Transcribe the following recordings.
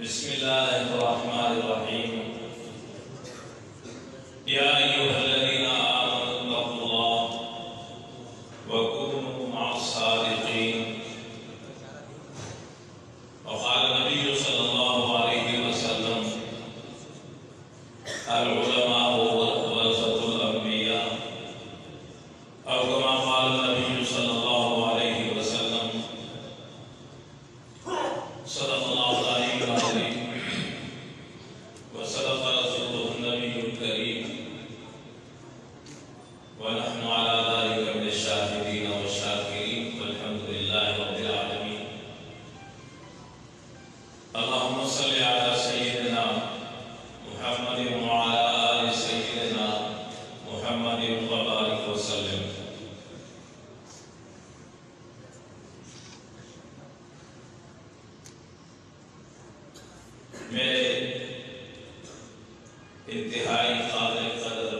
بسم الله الرحمن الرحيم. يا أيها انتہائی قابل قدر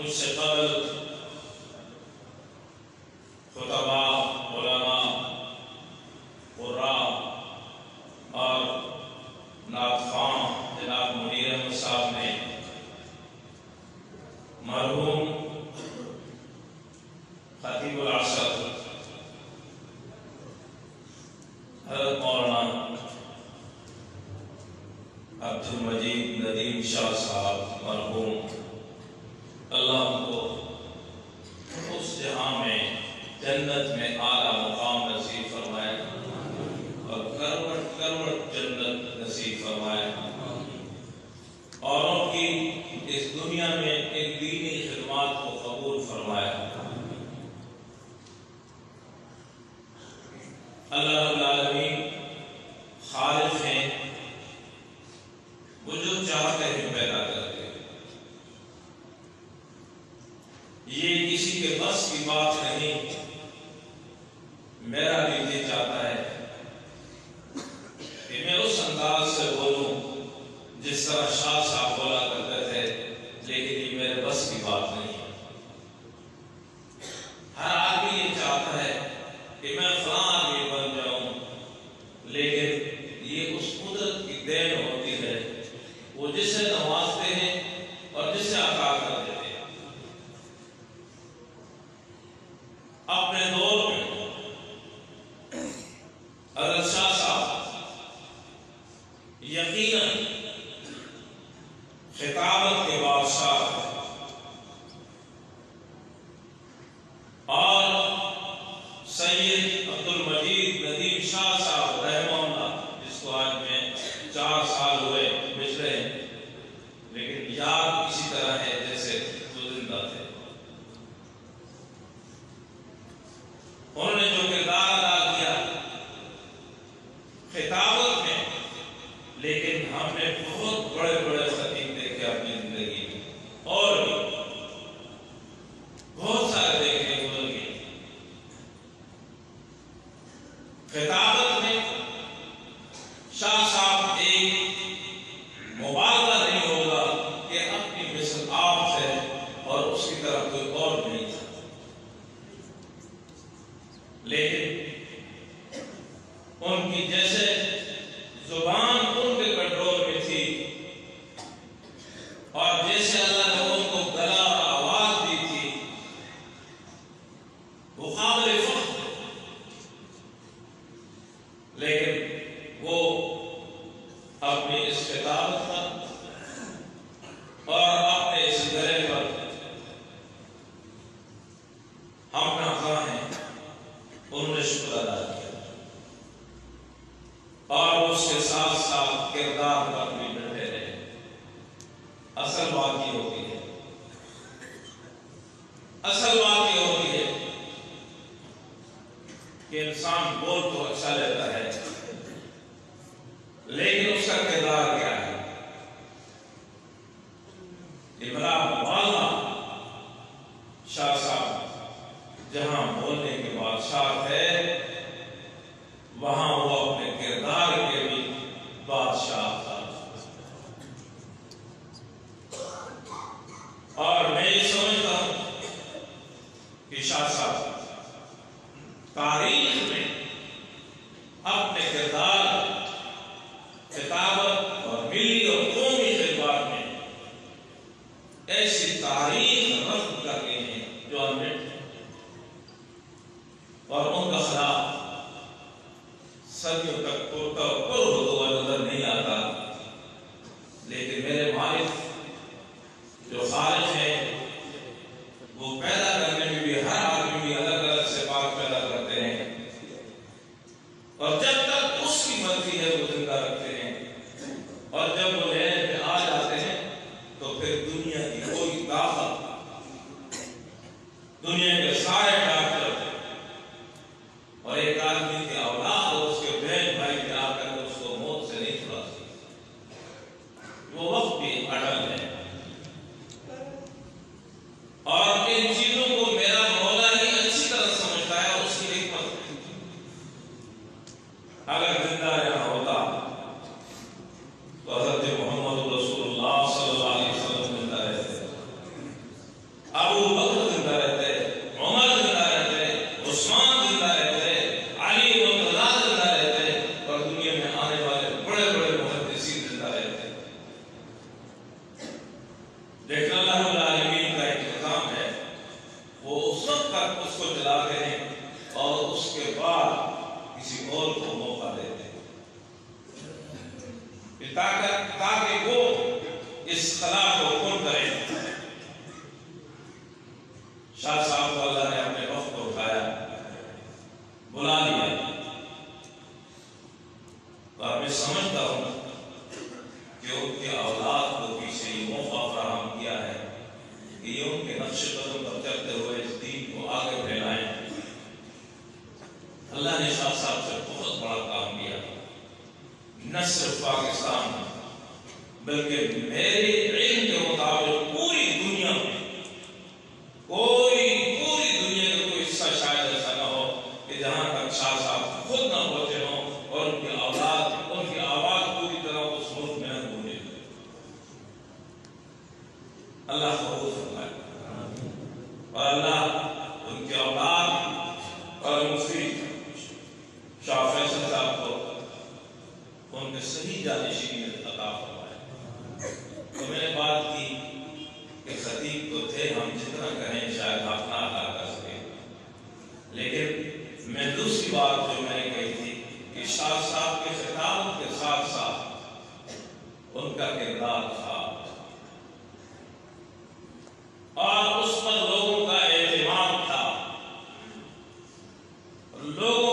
plus c'est pas جنت میں اعلیٰ مقام نصیب فرمائے۔ اور کروٹ کروٹ جنت نصیب فرمائے۔ اوروں کی اس دنیا میں ایک دینی خدمات کو قبول فرمائے۔ اللہ العالمین ہیں۔ وہ جو چاہتے ہیں پیدا کرتے ہیں۔ یہ کسی کے بس کی بات نہیں۔ میرا یہ چاہتا ہے کہ میں اس انداز سے بولوں جس طرح شاہ صاحب بولا کرتے تھے، لیکن یہ میرے بس کی بات نہیں ہے۔ ہر آدمی یہ چاہتا ہے کہ میں فلاں آدمی بن جاؤں، لیکن یہ اس قدرت کی دین ہوتی ہے، وہ جسے نواز ہوگی جیسے زبان ساتھ ساتھ کردار پر بھی ڈٹے رہے۔ اصل بات یہ ہوتی ہے۔ اصل بات یہ ہوتی ہے کہ انسان بول تو اچھا رہتا ہے۔ with نہ صرف پاکستان بلکہ میری کی عطا فرمائے۔ تو میں نے بات کی کہ خطیب تو تھے، ہم جتنا کہیں شاید آپ نہ ادا کر لیکن میں دوسری بات جو میں نے کہی تھی کہ شاہ صاحب کے خطاب کے ساتھ ساتھ ان کا کردار تھا۔ اور اس پر لوگوں کا اعتماد تھا۔ لوگوں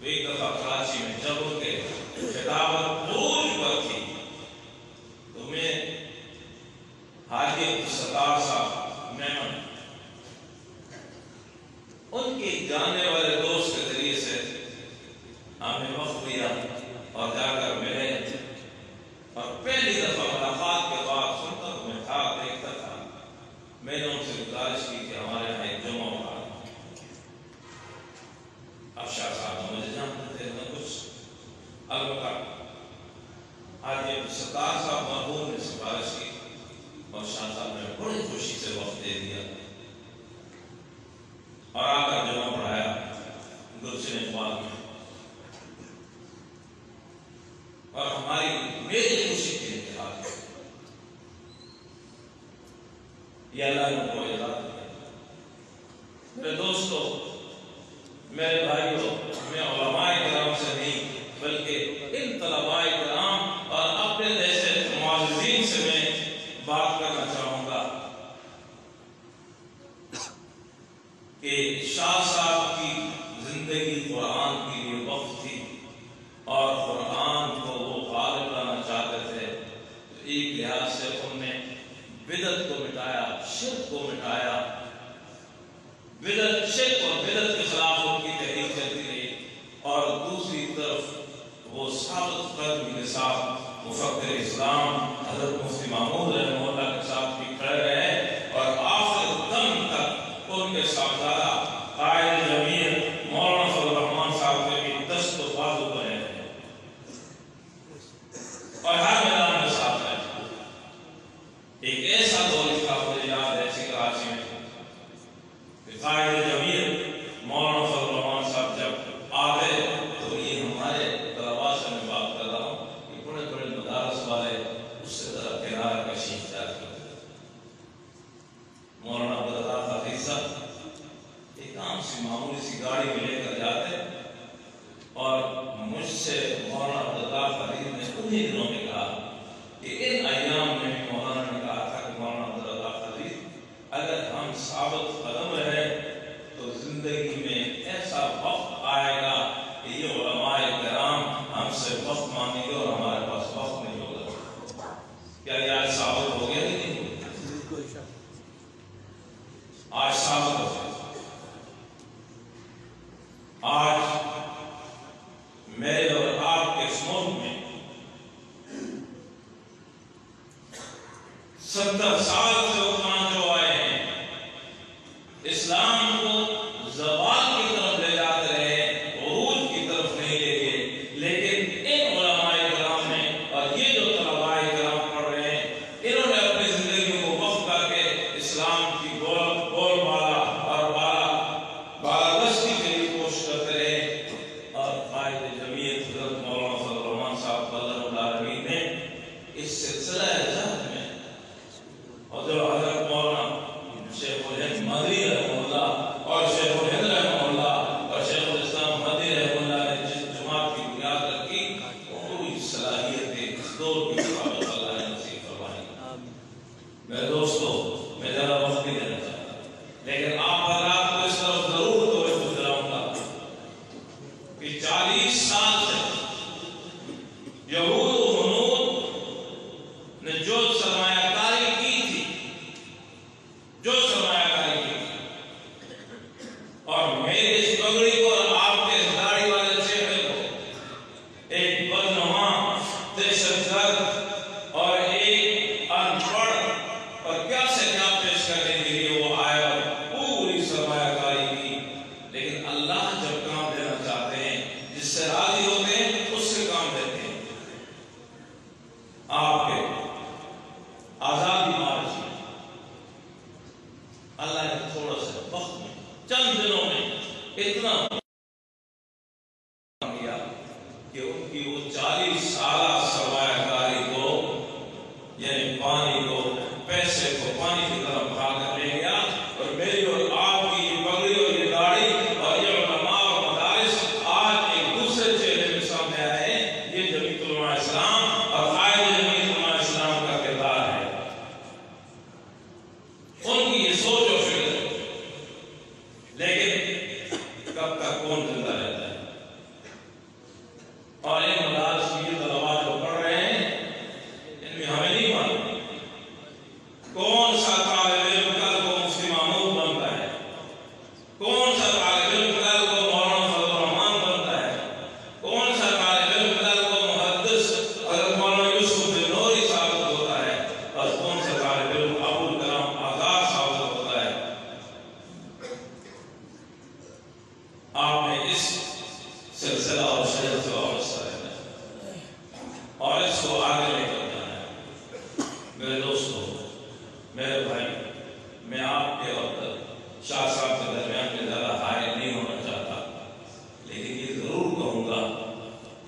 وہ ایک دفعہ کراچی میں جب ان کے خطابت پر تھی۔ تو میں حاجی ستار صاحب میمن، ان کے جانے والے دوست کے ذریعے سے ہمیں وقت دیا اور جا کو مٹایا۔ بدت شک اور بدت کے خلاف ان کی تحریر چلتی رہی۔ اور دوسری طرف وہ ثابت قدم کے ساتھ مفکر اسلام حضرت مفتی محمود رحمۃ عاشق ہو گیا؟ نہیں عاشق Allah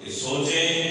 isso son.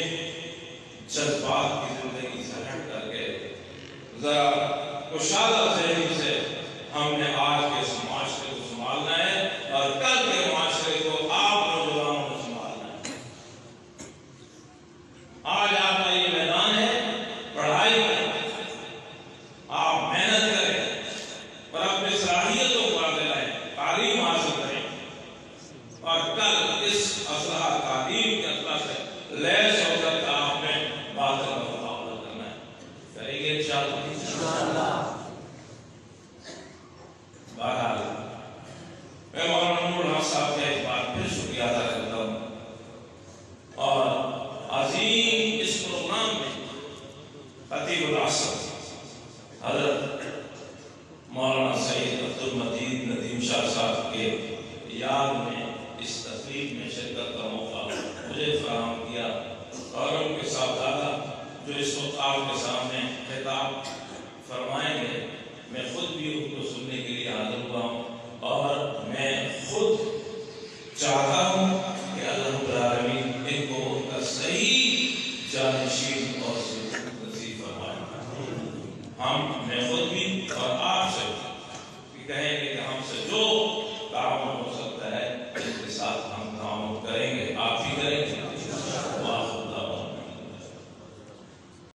جو اس وقت آپ کے سامنے خطاب فرمائیں گے۔ میں خود بھی ان کو سننے کے لیے حاضر ہوا ہوں اور میں خود چاہتا ہوں